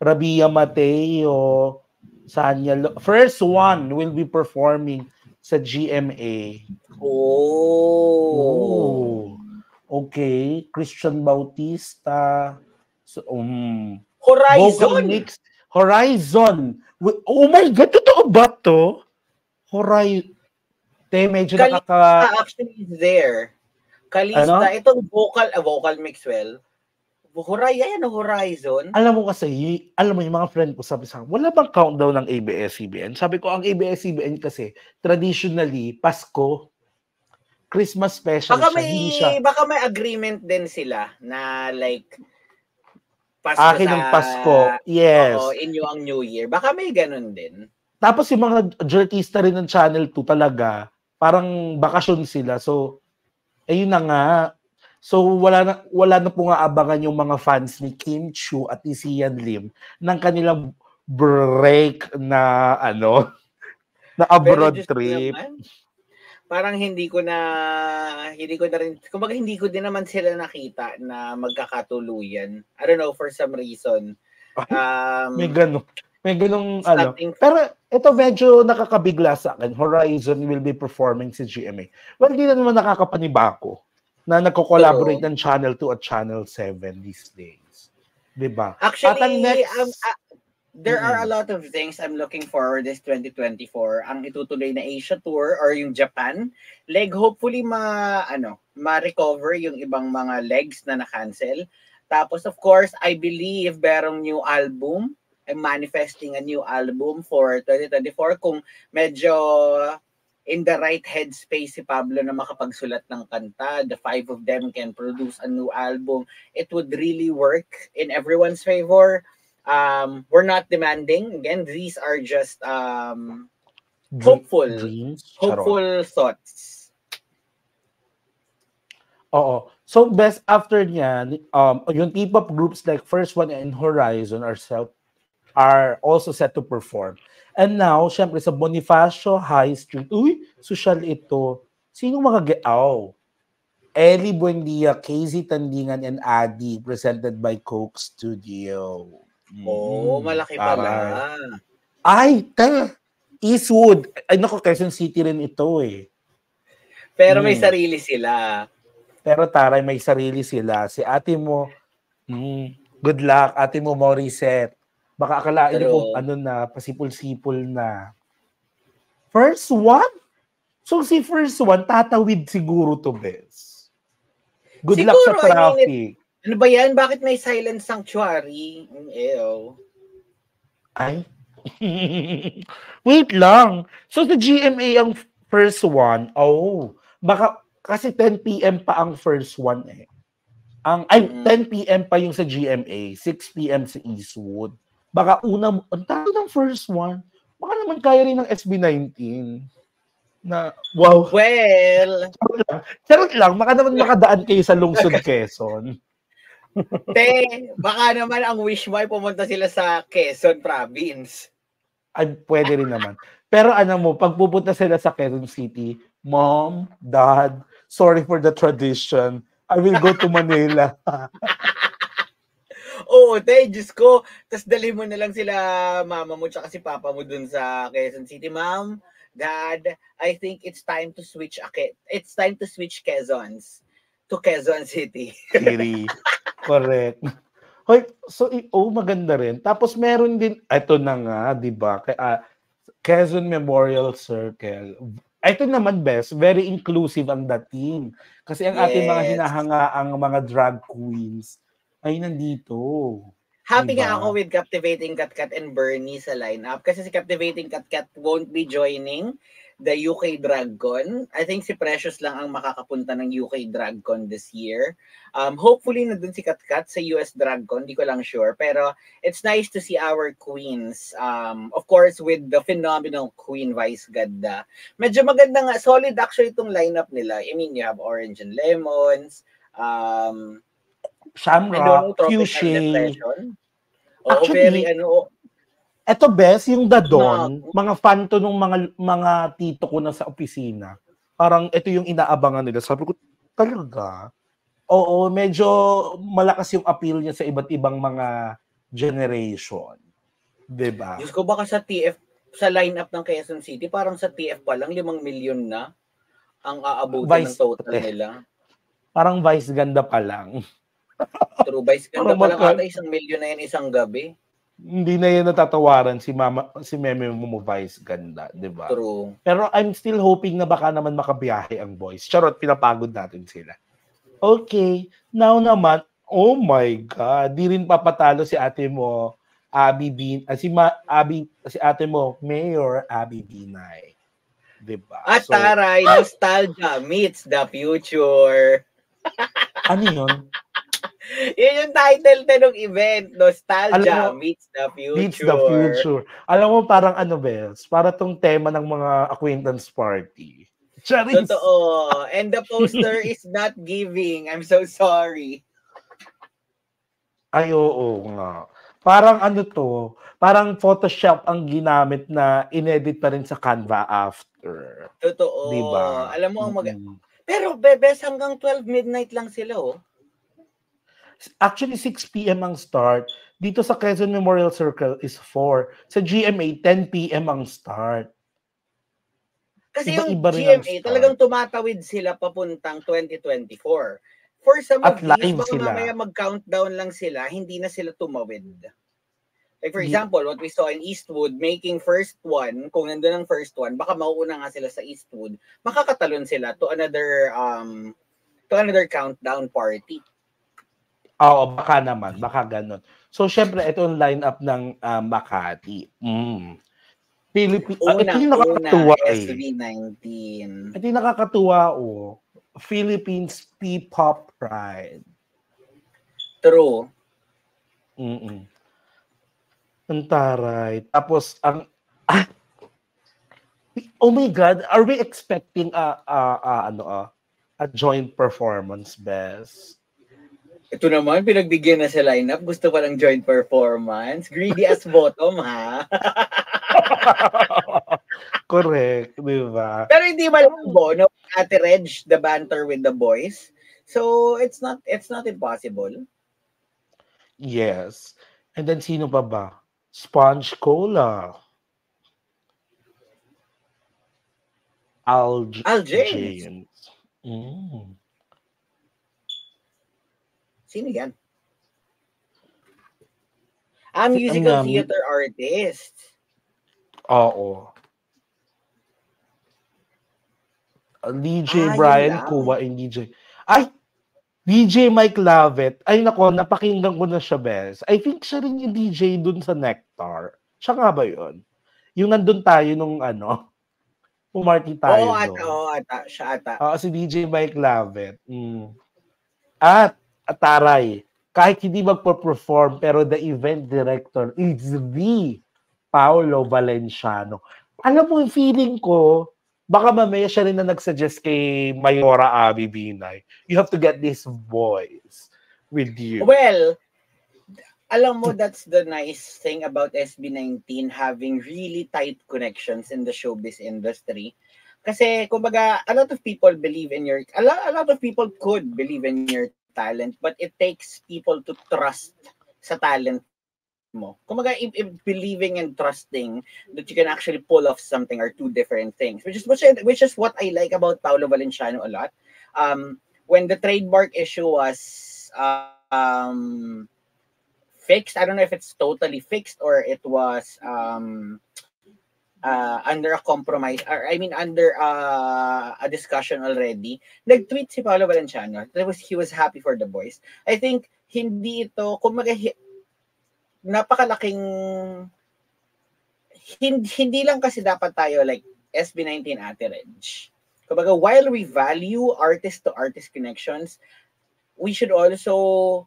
Rabia Mateo, Sanya Lo- First one will be performing sa GMA.
Oh.
oh. Okay. Christian Bautista. So, um,
Horizon.
Mix. Horizon. Oh my God, totoo ba to? Horizon. Te, medyo
Kalista
nakaka...
actually is there. Kalista, ano? itong vocal, uh, vocal mix well. Horizon, ano, Horizon?
Alam mo kasi, alam mo yung mga friend ko sabi sa wala bang countdown ng ABS-CBN? Sabi ko, ang ABS-CBN kasi, traditionally, Pasko, Christmas special
baka
siya,
may,
siya.
Baka may agreement din sila na like,
Pasko Akin sa, ng Pasko, yes. Oo,
inyo ang New Year. Baka may ganun din.
Tapos yung mga jerkista rin ng Channel 2 talaga, parang bakasyon sila. So, ayun na nga. So, wala na, wala na po nga abangan yung mga fans ni Kim Chu at ni Sian Lim ng kanilang break na ano, na abroad trip. Naman,
parang hindi ko na hindi ko na rin kumbaga hindi ko din naman sila nakita na magkakatuluyan. I don't know for some reason.
Um, may ganun. May ganung ano. Pero ito medyo nakakabigla sa akin. Horizon will be performing si GMA. Well, hindi na naman nakakapanibako na nagko-collaborate ng Channel 2 at Channel 7 these days. 'Di ba?
Actually, next, um, uh, there mm-hmm. are a lot of things I'm looking forward this 2024. Ang itutuloy na Asia tour or yung Japan leg hopefully ma ano, ma-recover yung ibang mga legs na na-cancel. Tapos of course, I believe berong new album I'm manifesting a new album for 2024 kung medyo in the right headspace si Pablo na makapagsulat ng kanta, the five of them can produce a new album, it would really work in everyone's favor. Um, we're not demanding. Again, these are just um, hopeful, Dreams. hopeful thoughts.
Oo. So, best after niyan, um, yung P-pop groups like First One and Horizon are self are also set to perform. And now, syempre sa Bonifacio High Street, uy, social ito. Sino mga gaaw? Ellie Buendia, KZ Tandingan, and Adi, presented by Coke Studio.
Oh, mm, malaki pala.
Ay, ta, Eastwood. Ay, naku, Quezon City rin ito eh.
Pero may hmm. sarili sila.
Pero taray, may sarili sila. Si ate mo, hmm, good luck. Ate mo, Morissette. Baka akalain Pero, ko, ano na, pasipul-sipul na. First one? So si first one, tatawid siguro to, Bes. Good siguro, luck sa traffic. I mean,
ano ba yan? Bakit may silent sanctuary? Ew.
Ay. Wait lang. So the GMA ang first one, oh, baka kasi 10 p.m. pa ang first one eh. Ang ay 10 mm. p.m. pa yung sa GMA, 6 p.m. sa Eastwood. Baka una, ang tawag ng first one, baka naman kaya rin ng SB19 na wow.
Well,
charot lang, charot lang baka naman makadaan kayo sa lungsod Quezon.
Te, baka naman ang wish mo ay pumunta sila sa Quezon province.
Ay, pwede rin naman. Pero ano mo, pag pupunta sila sa Quezon City, Mom, Dad, sorry for the tradition. I will go to Manila.
Oo, te, Diyos ko. Tapos dali mo na lang sila, mama mo, tsaka si papa mo dun sa Quezon City. Ma'am, Dad, I think it's time to switch, okay, it's time to switch Quezons to Quezon City.
City. Correct. Hoy, so oh maganda rin. Tapos meron din ito na nga, 'di ba? Uh, Quezon Memorial Circle. Ito naman best, very inclusive ang dating. Kasi ang yes. ating mga hinahanga ang mga drag queens ay nandito.
Happy diba? nga ako with Captivating Katkat and Bernie sa lineup kasi si Captivating Katkat won't be joining the UK DragCon. I think si Precious lang ang makakapunta ng UK DragCon this year. Um, hopefully nandun si Katkat sa US DragCon, di ko lang sure. Pero it's nice to see our queens. Um, of course, with the phenomenal Queen Vice Ganda. Medyo maganda nga, solid actually itong lineup nila. I mean, you have Orange and Lemons, um,
Shamrock, Fuchsia.
Actually, very ano,
eto best, yung Dadon, no. mga fan to nung mga mga tito ko na sa opisina. Parang ito yung inaabangan nila. Sabi ko, talaga? Oo, medyo malakas yung appeal niya sa iba't ibang mga generation. 'Di ba?
Diyos ko baka sa TF sa lineup ng Quezon City, parang sa TF pa lang 5 milyon na ang aabutin ng total nila.
Parang vice ganda pa lang.
True vice ganda pa lang ata isang milyon na yan isang gabi.
Hindi na yan natatawaran si mama si Meme mo vice ganda, 'di ba?
True.
Pero I'm still hoping na baka naman makabiyahe ang boys. Charot, pinapagod natin sila. Okay, now naman, oh my God, di rin papatalo si ate mo, Abby Bin, uh, si Ma, Abby, si ate mo, Mayor Abby Binay. 'Di ba?
At so, taray, nostalgia meets the future.
ano 'yun?
Yun yung title na ng event, Nostalgia mo, meets the future. Meets the future.
Alam mo, parang ano, Bels? Para tong tema ng mga acquaintance party.
Charis. Totoo. And the poster is not giving. I'm so sorry.
Ay, oo nga. Parang ano to, parang Photoshop ang ginamit na inedit pa rin sa Canva after.
Totoo. Diba? Alam mo ang mag- mm-hmm. Pero bebes hanggang 12 midnight lang sila oh.
Actually, 6 p.m. ang start. Dito sa Quezon Memorial Circle is 4. Sa GMA, 10 p.m. ang start.
Kasi iba, yung iba GMA, talagang tumatawid sila papuntang 2024. For some At of these, baka sila. mamaya mag-countdown lang sila, hindi na sila tumawid. Like for example, what we saw in Eastwood, making first one, kung nandun ang first one, baka mauuna nga sila sa Eastwood, makakatalon sila to another um to another countdown party.
Oo, baka naman, baka ganun. So, syempre, ito yung lineup ng uh, Makati. Mm. Philippine, uh, ito yung nakakatuwa una, eh.
SV19.
Ito yung nakakatuwa, oh. Philippines P-Pop Pride.
True.
Mm-mm. Ang taray. Tapos, ang... Ah, oh my God, are we expecting a, a, a ano, a, a joint performance, Best?
Ito naman, pinagbigyan na sa lineup. Gusto pa ng joint performance. Greedy as bottom, ha?
Correct, di ba?
Pero hindi malabo, no? Ate Reg, the banter with the boys. So, it's not it's not impossible.
Yes. And then, sino pa ba? Sponge Cola. Al,
Al James.
James. Mm.
Sino yan? Ah,
Si-
musical
um,
theater artist.
Oo. DJ
Ah,
Brian. Kuwa and DJ. Ay! DJ Mike Lavet. Ay nako, napakinggan ko na siya, Bes. I think siya rin yung DJ dun sa Nectar. Siya nga ba yun? Yung nandun tayo nung ano, pumarty tayo
Oo, ata, oo, ata. Siya ata.
Oo, si DJ Mike Lavet. Mm. At, Ataray, kahit hindi magpo-perform, pero the event director is the Paolo Valenciano. Alam mo, yung feeling ko, baka mamaya siya rin na nagsuggest kay Mayora Abi Binay. You have to get these boys with you.
Well, alam mo, that's the nice thing about SB19 having really tight connections in the showbiz industry. Kasi, kumbaga, a lot of people believe in your, a lot, a lot of people could believe in your talent, but it takes people to trust sa talent mo. Kumbaga, if, if believing and trusting that you can actually pull off something are two different things, which is which, which is what I like about Paolo Valenciano a lot. Um, when the trademark issue was um, fixed, I don't know if it's totally fixed or it was um, uh, under a compromise, or I mean under uh, a discussion already. Nag-tweet si Paolo Valenciano that was he was happy for the boys. I think hindi ito, kumaga, napakalaking hindi, hindi lang kasi dapat tayo like SB19 Ate Reg. While we value artist-to-artist connections, we should also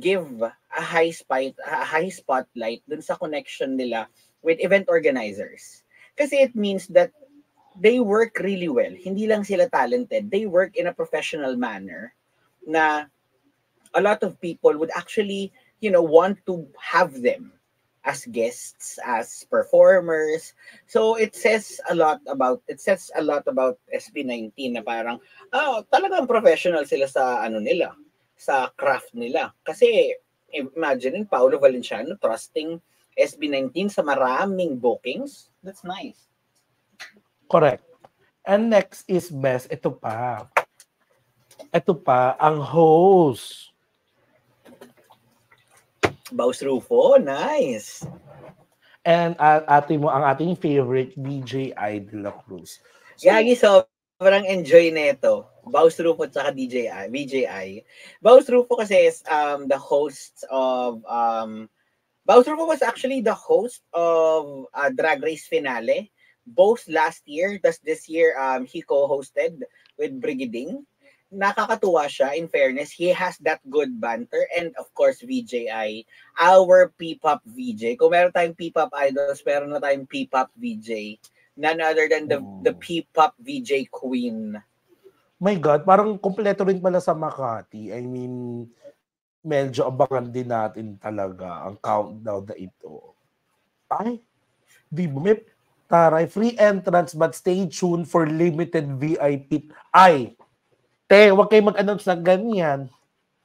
give a high spot a high spotlight dun sa connection nila with event organizers. Kasi it means that they work really well. Hindi lang sila talented. They work in a professional manner na a lot of people would actually, you know, want to have them as guests, as performers. So it says a lot about it says a lot about SB19 na parang ah, talagang professional sila sa ano nila, sa craft nila. Kasi imagine Paolo Valenciano trusting SB19 sa maraming bookings. That's nice.
Correct. And next is best. Ito pa. Ito pa, ang host.
Baus Rufo, nice.
And uh, ate mo, ang ating favorite, DJ I de la Cruz. So,
Yagi, sobrang enjoy nito. Baus Rufo at saka DJI, BJI. Baus Rufo kasi is um, the host of... Um, Rufo was actually the host of uh, Drag Race Finale. Both last year, thus this year, um, he co-hosted with Brigading. Nakakatuwa siya, in fairness. He has that good banter. And of course, VJI, our P-pop VJ. Kung meron tayong P-pop idols, meron na tayong P-pop VJ. None other than the,
Oh.
the P-pop VJ queen.
my God, parang kompleto rin pala sa Makati. I mean, medyo abangan din natin talaga ang countdown na ito. Ay, di ba? May taray, free entrance but stay tuned for limited VIP. Ay, te, wag kayo mag-announce ng ganyan.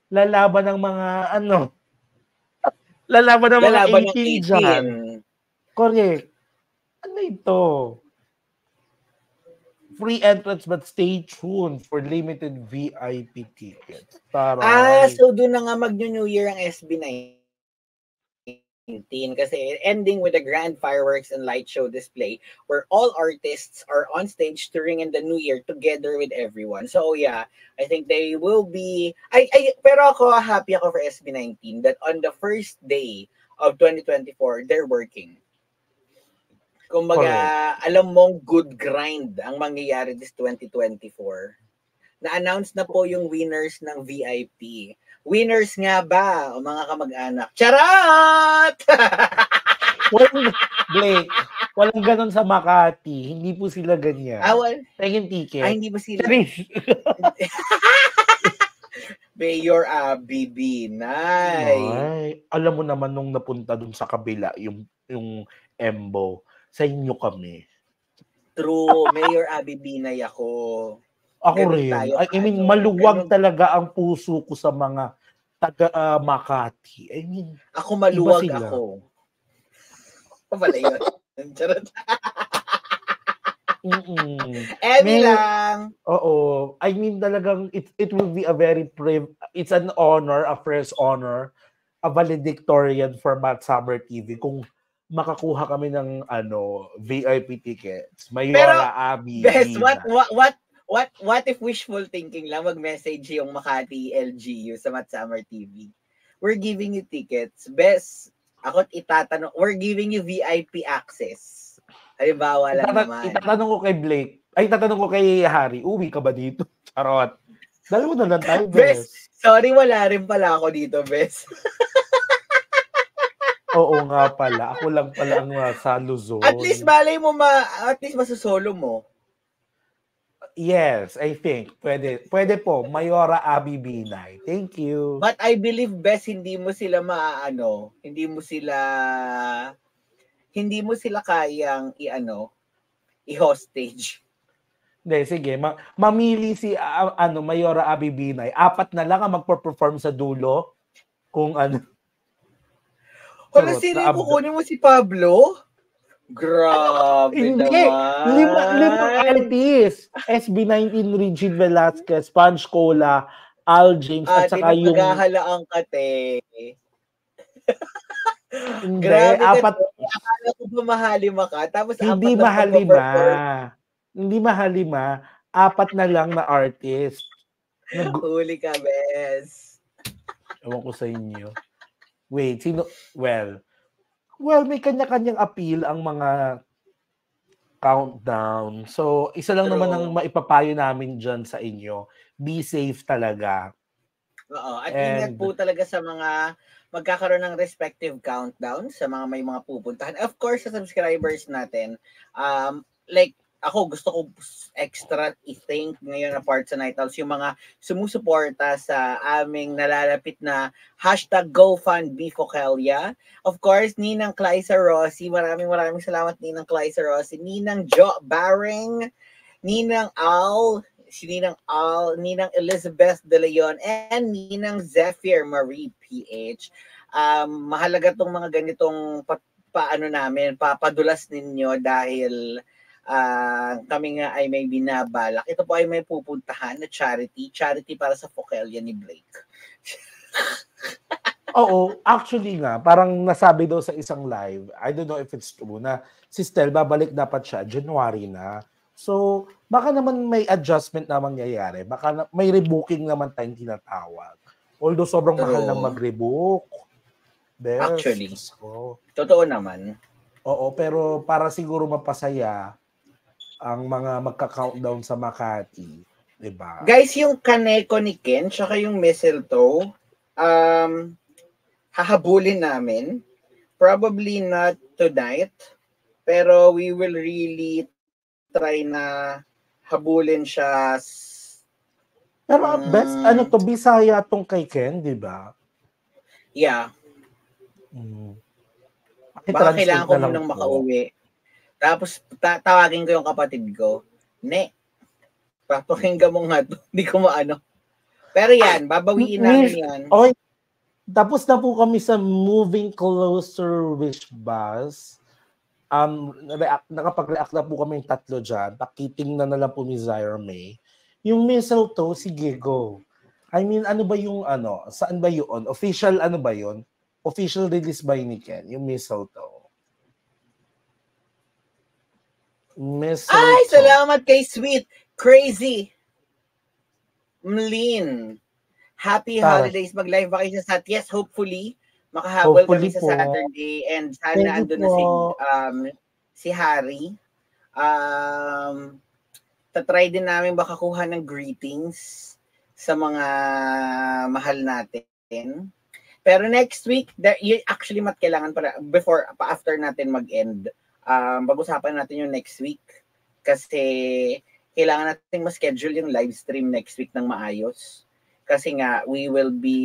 Lalaban ng mga ano, lalaban ng mga
Lalaban ng
18 dyan.
18.
Correct. Ano ito? Free entrance but stay tuned for limited VIP tickets. Taray.
Ah, so doon na nga mag-New Year ang SB19 kasi ending with a grand fireworks and light show display where all artists are on stage to ring in the new year together with everyone. So yeah, I think they will be I, I pero ako happy ako for SB19 that on the first day of 2024 they're working. Kumbaga, alam mong good grind ang mangyayari this 2024. Na-announce na po yung winners ng VIP. Winners nga ba, o mga kamag-anak? Charot!
Walang, Blake, walang ganon sa Makati. Hindi po sila ganyan.
Awal.
Tingin ticket.
Ay, hindi ba sila? Mayor Abby Binay.
Ay, alam mo naman nung napunta dun sa kabila, yung, yung Embo, sa inyo kami.
True, Mayor Abby Binay ako.
Ako
Ganun
rin.
tayo,
I, I mean,
ano,
maluwag
ganun.
talaga ang puso ko sa mga taga ah, Makati. I mean,
Ako maluwag ako. Ano pala yun? Charot.
mm
Emmy lang.
Oo. I mean, talagang it, it will be a very priv- it's an honor, a first honor, a valedictorian for Matt Summer TV kung makakuha kami ng ano VIP tickets. Mayora Abi.
Best, what, what, what, what, what if wishful thinking lang mag-message yung Makati LGU sa Mat Summer TV? We're giving you tickets. Best, ako itatanong, we're giving you VIP access. Halimbawa lang
Itata-
naman.
itatanong ko kay Blake. Ay, itatanong ko kay Harry, uwi ka ba dito? Charot. Dalawa na lang tayo,
Best,
best.
sorry wala rin pala ako dito, Best.
Oo nga pala. Ako lang pala ang nasa Luzon.
At least malay mo ma, at least masosolo mo.
Yes, I think. Pwede, pwede po. Mayora Abi Binay. Thank you.
But I believe best hindi mo sila maaano, hindi mo sila hindi mo sila kayang i-ano, i-hostage.
Hindi, sige. Ma- mamili si ah, ano, Mayora Abi Binay. Apat na lang ang magpo-perform sa dulo. Kung ano.
Hala,
Charot,
sino yung kukunin mo si Pablo? Grabe
Hindi.
naman.
Lima, lima artist. SB19 Regine Velasquez, Punch Cola, Al James, at
Ate,
saka yung...
naghahalaan ka, te.
Hindi,
Grabe
apat.
Akala ko ba mahalima ka? Tapos
Hindi
apat
mahalima. Hindi mahalima. Apat na lang na artist. Nag-
Huli ka, bes.
Ewan ko sa inyo. Wait, sino? Well, well, may kanya-kanyang appeal ang mga countdown. So, isa lang
True.
naman ang maipapayo namin dyan sa inyo. Be safe talaga.
Oo. At
And-
ingat po talaga sa mga magkakaroon ng respective countdown sa mga may mga pupuntahan. Of course, sa subscribers natin, um, like, ako gusto ko extra i-thank ngayon na part sa Night Owls, yung mga sumusuporta sa aming nalalapit na hashtag GoFundMeFocalia. Of course, Ninang Clysa Rossi, maraming maraming salamat Ninang Clysa Rossi, Ninang Jo Baring, Ninang Al, si Ninang Al, Ninang Elizabeth De Leon, and Ninang Zephyr Marie PH. Um, mahalaga tong mga ganitong pa, paano namin, papadulas ninyo dahil ah, kami nga ay may binabalak. Ito po ay may pupuntahan na charity, charity para sa Focalia ni Blake.
Oo, actually nga, parang nasabi daw sa isang live, I don't know if it's true, na si Stel, babalik dapat siya, January na. So, baka naman may adjustment na mangyayari. Baka na, may rebooking naman tayong tinatawag. Although sobrang mahal
Oo.
ng mag-rebook. Bes,
Actually.
Ko.
Totoo naman.
Oo, pero para siguro mapasaya ang mga magka-countdown sa Makati. Diba?
Guys, yung kaneko ni Ken, tsaka yung mistletoe, um, hahabulin namin. Probably not tonight, pero we will really try na habulin siya.
Pero ang best, ano to, Bisaya tong kay Ken, di ba?
Yeah,
Mm.
baka kailangan ko munang makauwi. Tapos ta- tawagin ko yung kapatid ko. Ne, papakinggan mo nga to. Hindi ko maano. Pero yan, babawiin namin yan.
Okay. Tapos na po kami sa Moving Closer Wish Bus. Um, react, nakapag-react na po kami yung tatlo dyan. Pakiting na na lang po ni Zyra May. Yung mistletoe, sige, go. I mean, ano ba yung ano? Saan ba yun? Official ano ba yun? Official release by ni Ken, yung mistletoe. Mistletoe.
Ay, salamat kay Sweet. Crazy. Mlin. Happy
Tara.
holidays. Mag-live ba kayo sa? Yes, hopefully. Makahabol kami
Hopefully
sa
po.
Saturday. And sana andun na si, um, si Harry. Um, tatry din namin baka kuha ng greetings sa mga mahal natin. Pero next week, there, actually, mat kailangan para, before, pa after natin mag-end, um, pag-usapan natin yung next week. Kasi kailangan natin ma-schedule yung live stream next week ng maayos. Kasi nga, we will be,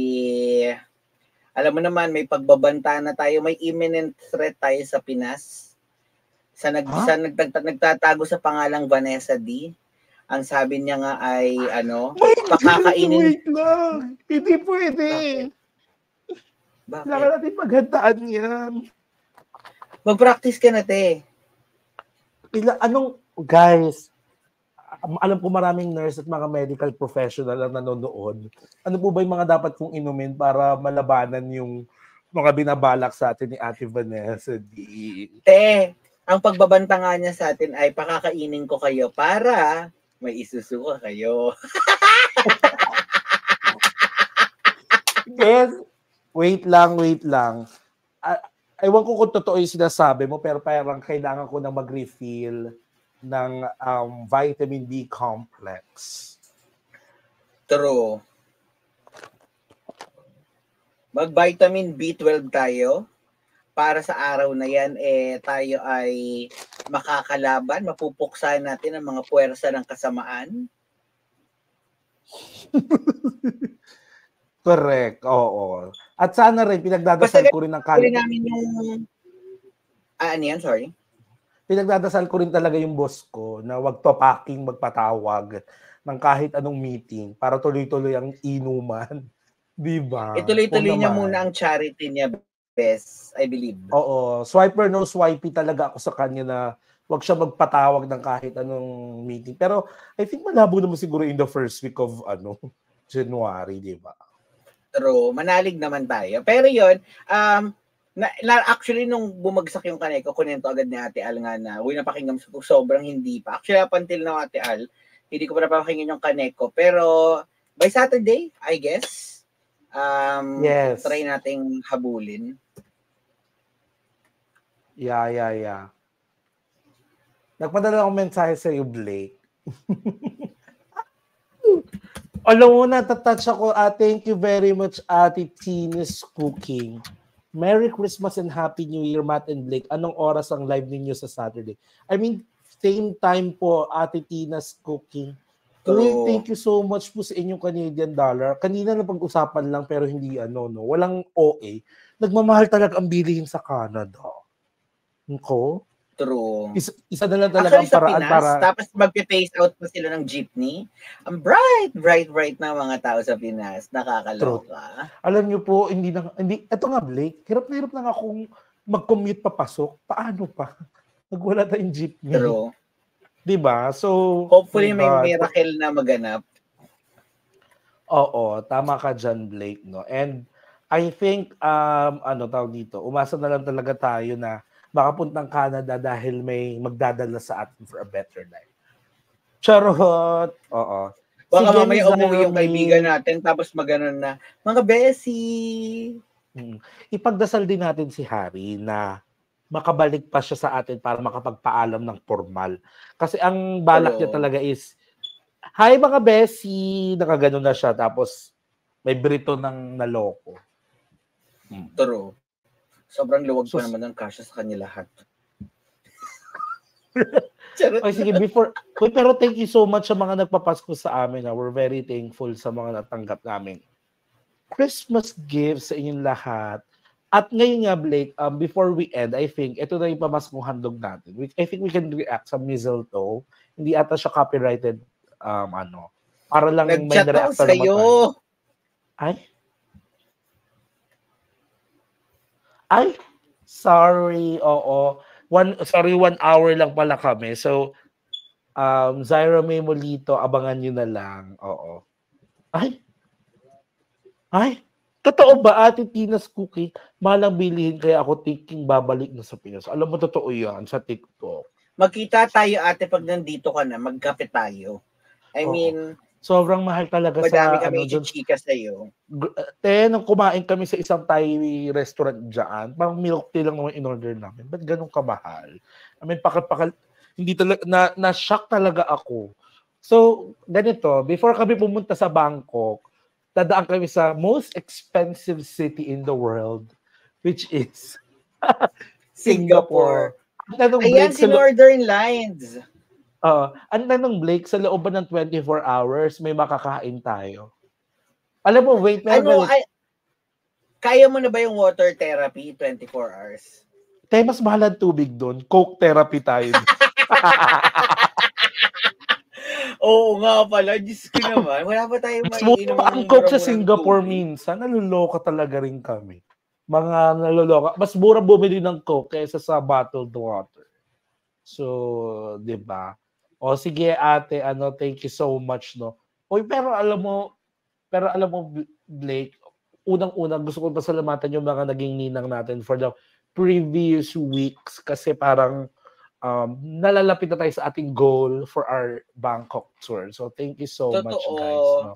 alam mo naman, may pagbabanta na tayo, may imminent threat tayo sa Pinas. Sa, nag,
Huh?
sa nagtag, nagtatago sa pangalang Vanessa D. Ang sabi niya nga ay, ano,
My
Pakakainin-
wait lang. Hindi pwede. Kailangan
bakit?
natin maghandaan yan.
Mag-practice ka na, te.
Ila, anong, guys, alam ko maraming nurse at mga medical professional ang nanonood. Ano po ba yung mga dapat kong inumin para malabanan yung mga binabalak sa atin ni Ate Vanessa D?
Te, ang pagbabanta nga niya sa atin ay pakakainin ko kayo para may isusuka kayo.
Yes. Wait lang, wait lang. Ah, ewan ko kung totoo yung sinasabi mo, pero parang kailangan ko na mag-refill ng um, vitamin D complex.
True. Mag-vitamin B12 tayo para sa araw na yan eh tayo ay makakalaban, mapupuksahan natin ang mga puwersa ng kasamaan.
Correct, oo. At sana rin,
Basta
pinagdadasal ko rin ng
Kali
kal-
namin yung Ah, ano yan? Sorry.
pinagdadasal ko rin talaga yung boss ko na wag papaking magpatawag ng kahit anong meeting para tuloy-tuloy ang inuman. Di ba?
Ituloy-tuloy niya muna ang charity niya, best, I believe.
Oo. Swiper no swipey talaga ako sa kanya na wag siya magpatawag ng kahit anong meeting. Pero I think malabo naman siguro in the first week of ano January, di ba?
True. Manalig naman tayo. Pero yon um, na, na, actually, nung bumagsak yung kanay ko, kunento agad ni Ate Al nga na, uy, napakinggan ko, sobrang hindi pa. Actually, up until now, Ate Al, hindi ko pa napakinggan yung kanay ko. Pero, by Saturday, I guess, um,
Yes.
try nating habulin.
Yeah, yeah, yeah. Nagpadala akong mensahe sa iyo, Blake. Alam mo, natatouch ako. Ah, thank you very much, Ate Tina's Cooking. Merry Christmas and Happy New Year, Matt and Blake. Anong oras ang live ninyo sa Saturday? I mean, same time po, Ate Tina's Cooking. Uy,
True.
thank you so much po sa inyong Canadian dollar. Kanina na pag-usapan lang pero hindi ano, no? Walang OA. Nagmamahal talaga ang bilihin sa Canada. Ko?
True.
Isa, isa na lang talaga ang paraan
Pinas,
para...
tapos mag-phase out pa sila ng jeepney. Ang bright, bright, bright na mga tao sa Pinas. Nakakaloka.
Alam niyo po, hindi na... Hindi, eto nga, Blake, hirap na hirap na nga akong mag-commute papasok. Paano pa? Nagwala tayong jeepney.
True.
Di ba? So,
Hopefully,
my
may miracle na maganap.
Oo, tama ka dyan, Blake, no? And I think, um, ano tawag dito, umasa na lang talaga tayo na makapuntang Canada dahil may magdadala sa atin for a better life. Charot! Oo.
Baka
Sige,
mamaya umuwi yung kaibigan natin tapos maganon na, mga besi!
Mm. Ipagdasal din natin si Harry na makabalik pa siya sa atin para makapagpaalam ng formal. Kasi ang balak niya
Oo.
talaga is, Hi mga besi! Nakaganon na siya tapos may brito ng naloko. Mm.
True. Sobrang luwag
So-
pa naman ng kasya sa kanya lahat.
Okay, sige, before, Uy, pero thank you so much sa mga nagpapasko sa amin. Ha. We're very thankful sa mga natanggap namin. Christmas gifts sa inyong lahat. At ngayon nga, Blake, um, before we end, I think, ito na yung pamaskong handog natin. We, I think we can react sa mistletoe. Hindi ata siya copyrighted, um, ano. Para lang may
Nag-chat ako
na-react naman
sa'yo.
tayo. Ay? Ay? Sorry, oo. One, sorry, one hour lang pala kami. So, um, Zyra May Molito, abangan nyo na lang. Oo. Ay? Ay? Totoo ba, Ate Tina's Cookie? Malang bilihin kaya ako thinking babalik na sa Pinas. Alam mo, totoo yan sa TikTok.
Magkita tayo ate pag nandito ka na, magkape tayo. I
Oo.
mean,
Sobrang mahal talaga
madami
sa
kami
ano,
chika sa'yo.
Gr- Te, nung kumain kami sa isang Thai restaurant dyan, parang milk tea lang naman in-order namin. Ba't ganun kamahal? I mean, pakal-pakal, hindi talaga, na, na-shock talaga ako. So, ganito, before kami pumunta sa Bangkok, dadaan kami sa most expensive city in the world, which is Singapore. Tanong,
Ayan,
sa, lo-
Northern Lines.
Oo. ang tanong, Blake, sa loob ba ng 24 hours, may makakain tayo? Alam mo, wait,
ano, ay, kaya mo na ba yung water therapy 24 hours?
Tayo mas mahal ang tubig doon. Coke therapy tayo.
Oo nga pala. Diyos ko naman. Wala pa tayong
maiinom. Mas ang Coke sa Singapore tubig. minsan. Naluloka talaga rin kami. Mga naluloka. Mas mura bumili ng Coke kaysa sa bottled water. So, di ba? O sige ate, ano, thank you so much, no? Oy, pero alam mo, pero alam mo, Blake, unang-unang gusto ko pasalamatan yung mga naging ninang natin for the previous weeks kasi parang um, nalalapit na tayo sa ating goal for our Bangkok tour. So thank you so Totoo. much guys. No?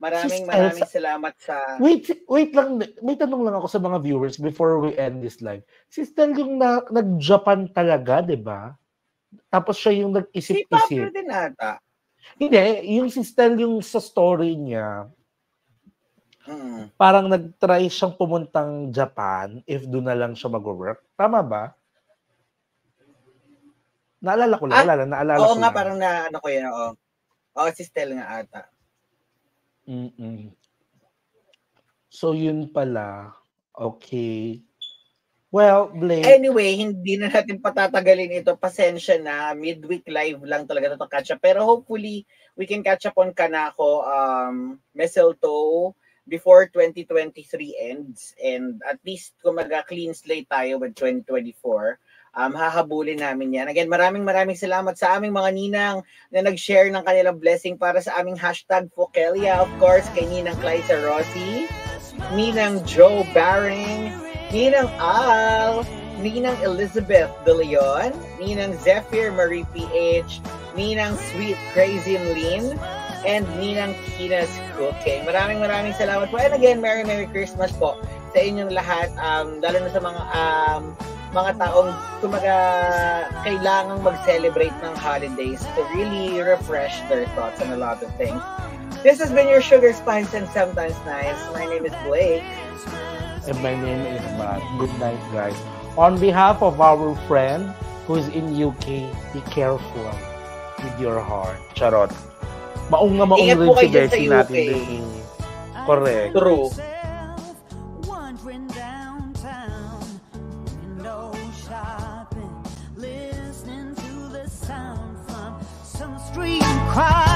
Maraming Sis maraming Elsa, salamat sa
Wait, wait lang, may tanong lang ako sa mga viewers before we end this live. Si Stel yung na, nag-Japan talaga, 'di ba? Tapos siya yung nag-isip-isip. Si
Pablo din ata.
Hindi, yung si Stel yung sa story niya, Mm. Parang nag-try siyang pumuntang Japan if doon na lang siya mag-work. Tama ba? Naalala ko lang, ah, naalala, naalala
oo
ko
nga, lang. parang na, ano ko yun, oo. Oo, si Stell nga ata.
Mm-mm. So, yun pala. Okay. Well, Blake.
Anyway, hindi na natin patatagalin ito. Pasensya na. Midweek live lang talaga ito catch up. Pero hopefully, we can catch up on Kanako, um, Mistletoe, before 2023 ends and at least kumaga clean slate tayo with 2024 um, hahabulin namin yan. Again, maraming maraming salamat sa aming mga ninang na nag-share ng kanilang blessing para sa aming hashtag Fokelia. Of course, kay Ninang Clysa Rossi, Ninang Joe Baring, Ninang Al, Ninang Elizabeth De Leon, Ninang Zephyr Marie PH, Ninang Sweet Crazy Lynn, and Ninang Kina's Cooking. Maraming maraming salamat po. And again, Merry Merry Christmas po sa inyong lahat. Um, lalo na sa mga um, mga taong kumaga kailangang mag-celebrate ng holidays to really refresh their thoughts on a lot of things. This has been your Sugar Spice and Sometimes Nice. My name is Blake.
And my name is Matt. Good night, guys. On behalf of our friend who's in UK, be careful with your heart. Charot. Maong nga maong rin si Bessie natin din. Correct.
True. street cry